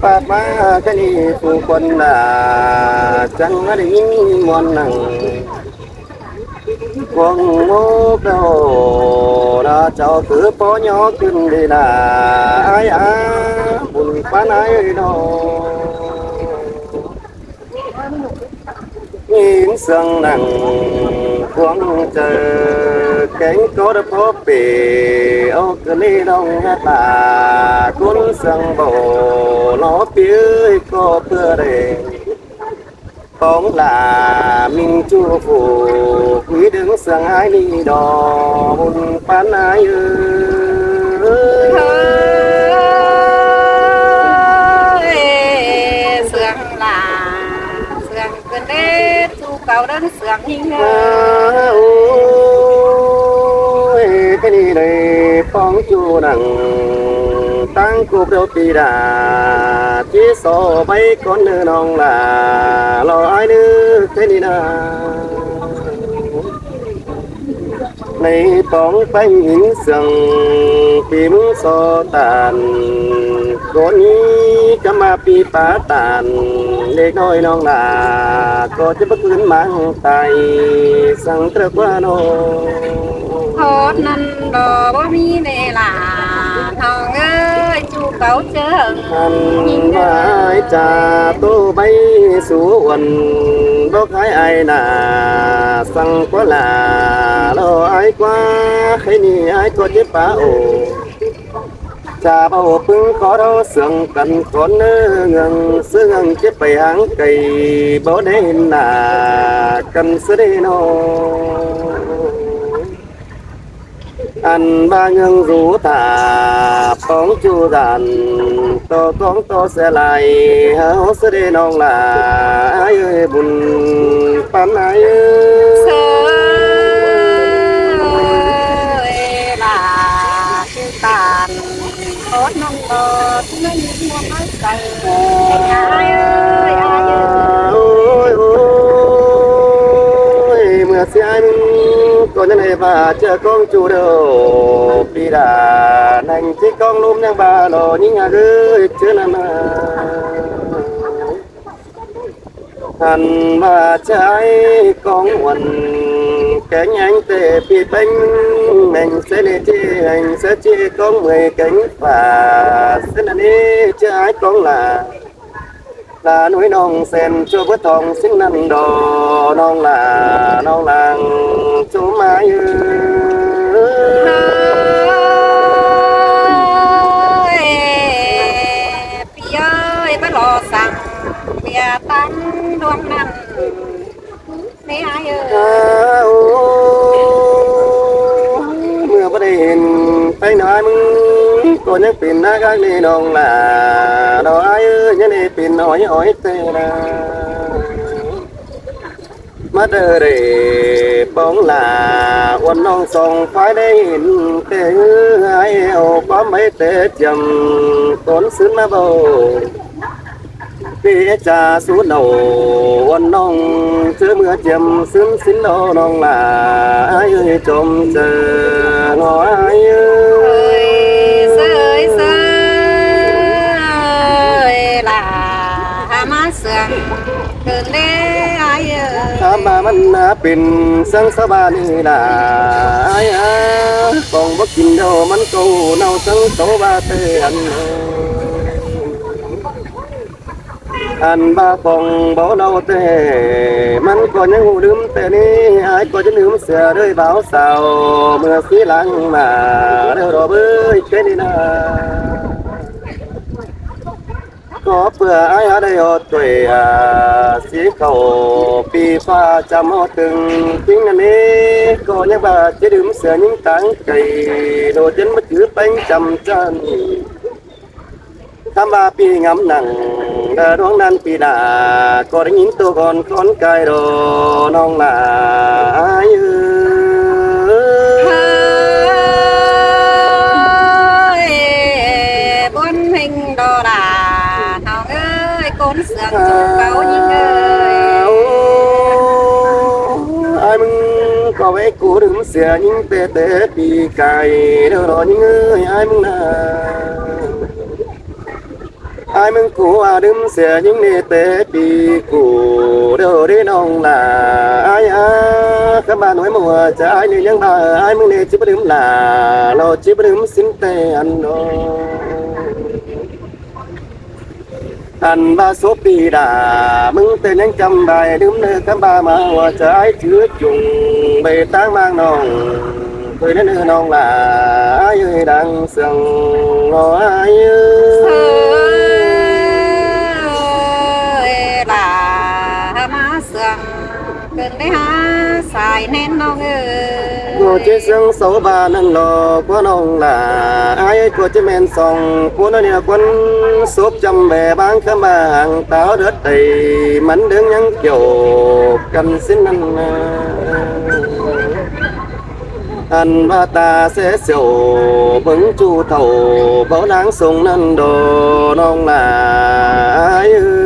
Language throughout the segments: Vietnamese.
bát má cái đi phụ quân là chẳng có đi muôn nặng quân ngô đâu đã cho cứ bó nhỏ kinh đi là ai á buồn quá ai đâu nhìn sương nặng quăng chờ cánh có đập hốp bể ô cứ đi đông hết bà, cuốn sang bầu nó phía có thưa đề bóng là mình chu phủ. Quý đứng sương ai đi đò buồn phán ai ơi sương là sương cơn đế chu cao đơn, sương hình À, cái đi đây, phong chu nặng. Tăng cục đầu tì đà chỉ so bay con nữ nong là lo ai nữ cái đi na này bóng bánh nhìn sừng tìm so tàn. Con ní cắm ma pi phá tàn, để nói non là có chứ bất cứ mang tay sang trơ qua nô hốt năn đò bó mi nè là thằng ơi chu cầu chừng anh mai trà tô bay xuống quần bốc khái ai là sang quá là lo ai quá khi ni ai có chết phá ổ. Cha bao phương khó đâu sương cần nơ ngừng sương ngừng chết bầy hàng cây bó đến là cần sơ đi nó ăn ba ngưng rú thả bóng chu đàn to con to sẽ lại háo sẽ đi non là ai ơi buồn pan ai ơi ơi là chu tàn hốt nông bò nên mua mấy cây ai ơi con nhân này bà chờ con chủ đâu đi đà nành chỉ con lùm nhang bà lò những nhà gửi chưa nằm hành bà trái con quần cánh anh tề bị bánh. Mình sẽ đi chi hành, sẽ chi con mười cánh. Và sẽ là đi trái con là là núi non sen chưa vớt thòng sinh năn đồ non là non làng chú mai tăng đoan năn. Nè ai ơi? Mưa bắt đèn tay nói mừng. Có nhắc pin na các đi non là đồ ai ơi nhớ đi nói hỏi tê là mắt đờ để bóng là quân non sông phải đây hình tê ai ô có mấy tê chầm tốn xứ mà bầu phía cha xuống đầu quân non chưa mưa chầm xứng xin đâu non là ai ơi trộm chờ ngó ai ơi sang từ nè ai à mà mình mà bình sang sa ba ai à? Còn bất kinh đâu mình câu nào sang số tê anh anh ba phòng bảo đâu tê mình có những ngủ tê ni, ai có những đếm sửa rơi báo sao mưa xí lăng mà đều đỏ bơi trên đi có bữa ai ở đây ở tuổi à xí khẩu pi pha chăm họ từng tiếng anh đi có nhắc bà chế đứng sửa những tháng cây đồ chân mất cứ bánh chăm chân tham ba pi ngắm nặng đã đoán nan pi đã có đánh những tô con con cài đồ, non là ai ơi ơi bốn hình đồ đà thằng cầu nhìn ơi ai mừng có vẻ cũ đừng đứng những tê tê bị cài đâu đó những ơi ai mừng là ai mừng cũ à đừng xẻ những nê tê bị cũ đâu đi nông là ai à các bạn nói mùa trái như những bà ai mừng nê chứ bắt đứng là lo chứ bắt đứng xin tê ăn đó anh ba số pi đà mừng tên những trăm bài đứng nơi các ba mà hoa trái chứa trùng bề táng mang nòng tôi đến nơi nòng là ai ơi đang sừng ngó ai ơi là má sườn cần đấy ha xài nên nó ơi. Ngô chế sương số ba nâng lò của nông là của chế men sòng của nó nè quân sốt trăm bè bán khám bà hàng táo đất đầy mảnh đứng nhắn kiểu cần xin anh anh ba ta sẽ sầu vững chu thầu bảo đáng sùng năn đồ nông là ai ơi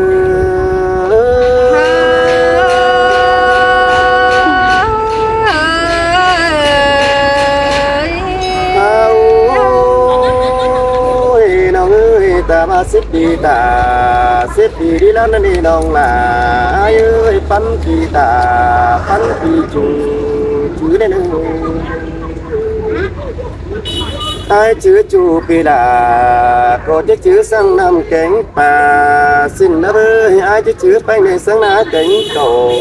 ta ba xếp đi ta, xếp đi đi lan đi nong là. Ai ơi, bắn đi ta, bắn đi chung chú đây ơi ai chữ chu pi là, có chữ chữ sang năm cánh bà xin nó ơi ai chữ chữ bay này sang lá cánh cầu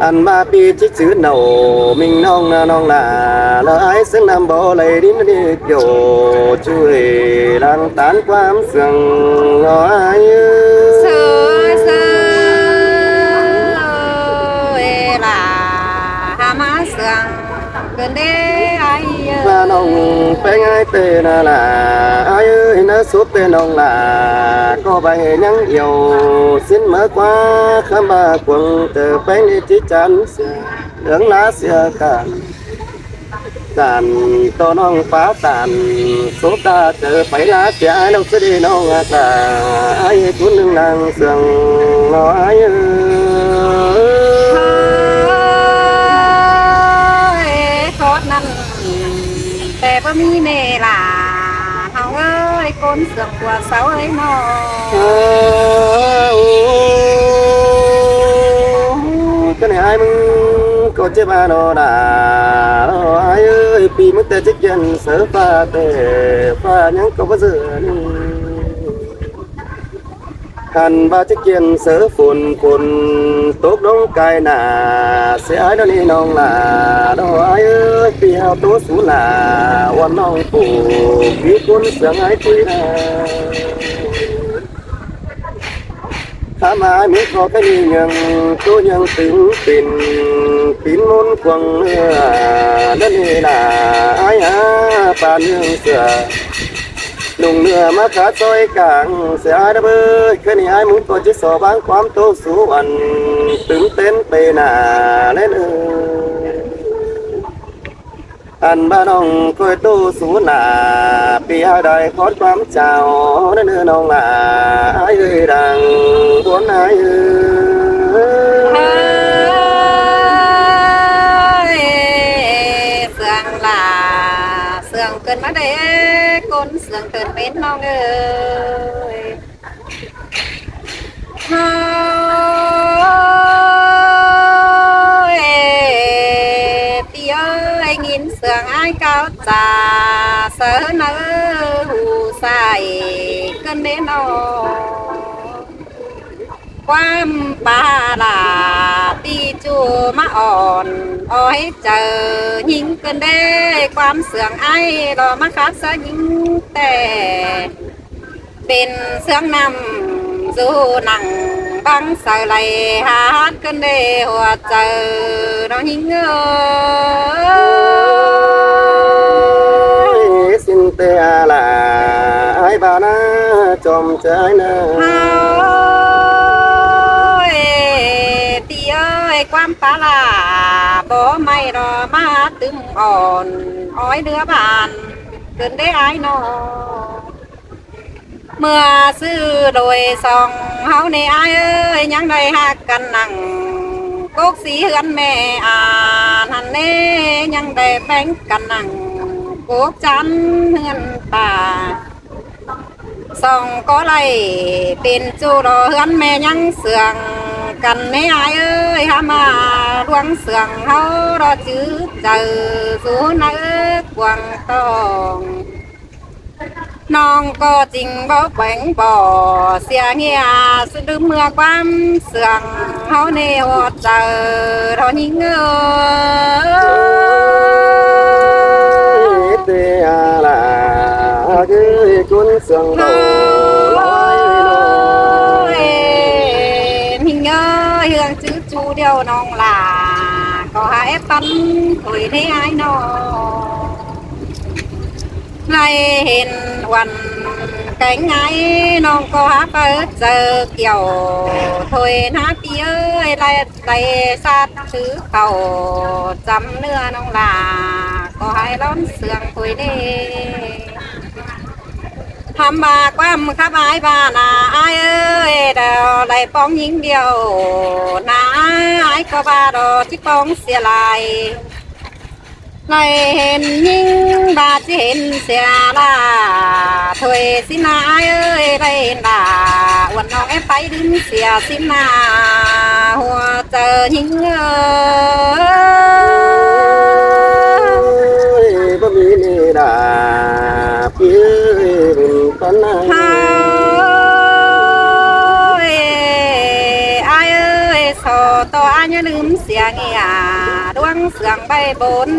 ăn ba pi chữ chữ nầu, mình nong là nong là là ái sang nam bộ lấy đi nó đi kiểu chui đang tán qua sương nó ai sơ sơ là má sườn cần đấy nông bé ai tên là, ai ơi nó suốt tên nông là. Có bài nhắn yêu, xin mở qua, khám bà quần từ bé đi chỉ chắn đứng lá xưa cả, tàn, to nông phá tàn. Số ta từ phải lá trẻ ai đâu sẽ đi nông là ai cũng đừng nàng sườn, nó ai ơi. mi nè là hào ơi, con sược của sáu ấy nó cái này ai mừng? Có chế ba nó đã. Ai ơi pi mất tê chết dân sớ pha tê pha nhắn có bao giờ hàn ba chiếc kiên sớ phun phun tốt đông cài nà, sẽ ai đó đi nong là, đó ai ơi, vì hao tốt sú là quan nong phủ bí cuốn sướng ai quý nà. Tham ai mới có cái gì nhận tôi nhận tính tình, tín môn quăng à, đất này là ai á, bà nương sửa đùng lửa mà khá soi càng sẽ ai đó bơi cái này ai muốn có chiếc sò bán quám tô số ăn tướng tên bề nà lên ơi ba nong coi tô số nà, pi ai đời khót quám chào, nên nữa nong là ai ơi đang muốn ai ơi sườn con sườn cần bên nó ơi. Tí ơi ai cao trà sớ nỡ hù xài cơn đến nó quan ba là mà ổn. Ôi chờ nhìn cơn đê quan sướng ai đó mà khác xa những tè. Bên sướng nằm dù nặng băng sợ lại hát cơn đê hòa chờ nó nhìn ơi xin tê là ai bà na chòm trái na quan phá là bố mày đó má từng ổn ói đứa bạn gần đế ai nó. Mưa sư đồi sòng, háo nè ai ơi nhắn đây ha cần nặng. Cốt sĩ hươn mẹ à hắn nê, nhang đề bánh cằn nặng. Cốt chán hươn bà xong có lại tiền chu đó hươn mẹ nhang sường cần mấy ai ơi ha mà luang sườn hao đó chứ giờ số nỡ quăng tòng non có trình bó bánh bò, xe nghe sự đưa mưa quam sườn hao nê hồ chờ đó những ơi tê là cái cuốn sương đâu hương điều nong là có hai tấn tuổi thế ai nó này hiện hoàn cánh ấy non có hát bớt giờ, kiểu thôi hát tí ơi, lại lại sát thứ cầu chấm nữa nó là có hai lón sườn thôi đi. Hàm bà quan khắp ai bà là ai ơi đều lại bóng những điều nào ai có ba đồ chứ bóng xìa lại. Lại hẹn nhưng bà chỉ hẹn xìa là thôi xin ai ơi, đây bà. Quần nó em phải đứng xìa xin là hoa chờ những ơi bấm đi đà phía tân ơi ai. ต่ออาอยืมเสียงอาดวงเสียงใบบน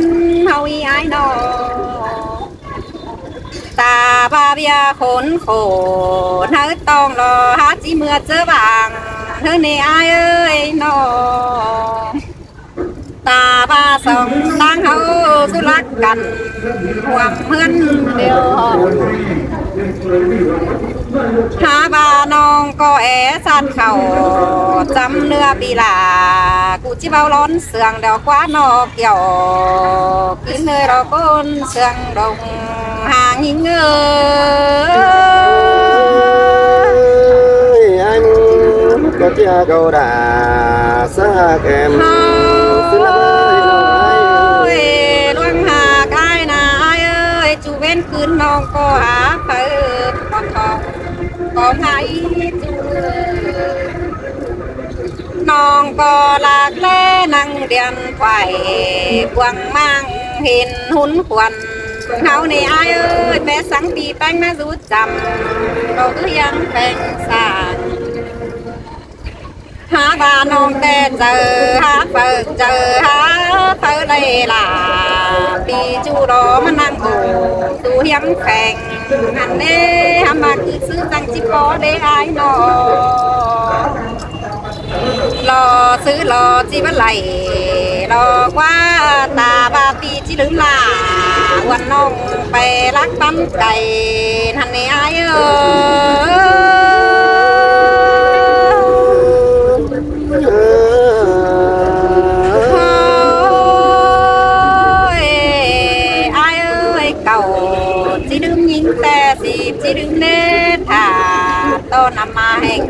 เฮาอีไอนอตาบาเบียขนโขนเฮาต้องรอฮัจีเมื่อเจอบางเฮานี่อายเอ้ยนอตาบาสองตั้งเฮาสุรักกันห่วงเพื่อนเดียวหาบา có é san khẩu chấm nữa bị là cụ chi bao lón sườn đó quá nó kiểu cái nơi đó có sườn đồng hàng hình ơi anh có chia câu đã xa em xin ơi loang hà cái nào ai ơi chú bên cứ nó có hả phải có ngay non có lạc lê năng điện thoại quăng mang hiền hún quần. Hao này ai ơi, bé sáng tì bánh má rút dầm đầu cứ hiang phèn xà há ba non tè giờ, há phở giờ, há phở đây là bị chú đó mà năng cổ tu hiếm phèn, hẳn đê hàm mà cứ sư tăng chỉ có để ai nó lò sư lò chỉ bắt lại lò quá ta ba bị chỉ đứng là. Quần nong về lắc bắn cày, hẳn ai ơi tè xịp chỉ đứng nê thả to nằm mà hành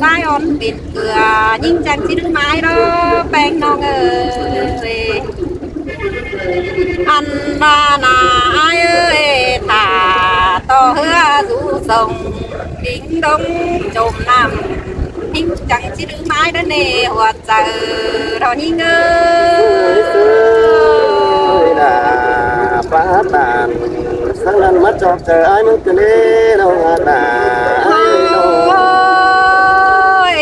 sai on biển cửa, nhưng chẳng chỉ đứng mãi đó, bèn nó ơi ăn ba nà ai ơi thả to hứa rủ sông kính đông trồm nam nhưng chẳng chỉ đứng mãi đó nè, hoạt giờ đó nhìn ngơ. Ơi là phá ทั้งนั้นมาจอกเจอไอ้มึงก็เลยเอาอาตาโอ้ย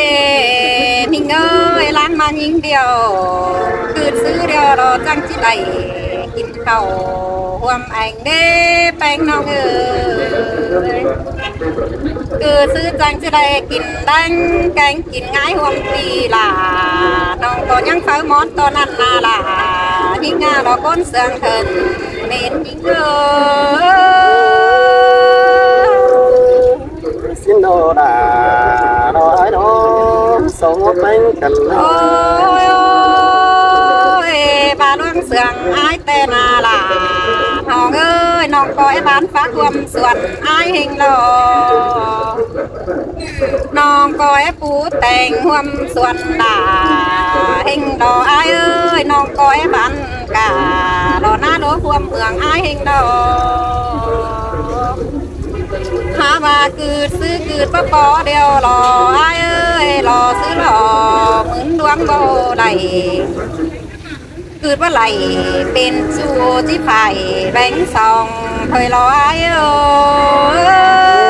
นิ่งเอ้ยล้างมายิงเดียว คืนซื้อเดียวรอจังที่ไหลกินเข่าห่วมแองเด้แป้งน้องเอ้ย cứ xứ chẳng chỉ lại kín đánh cánh kín ngái huam vì là nó có những pháo món to năn là là nhưng ngà đó con sương thần nên những người xin đồ đà đồ ai đó sống bánh cần ôi ôi bà loan sườn ai tên là ơi nó có em bán phá quầm sườn ai hình lò? Nó có em phú tèn huâm sườn đã hình đò ai ơi nó có em bán cả đò na đố huâm hưởng ai hình đò hà bà cứ sư cứ bắp bó đeo lò. Ai ơi, lò sư lò mướn đoán bò đầy คือว่าไหลเป็นจูที่ไผ่แบงซองเคยลอยเอ้ย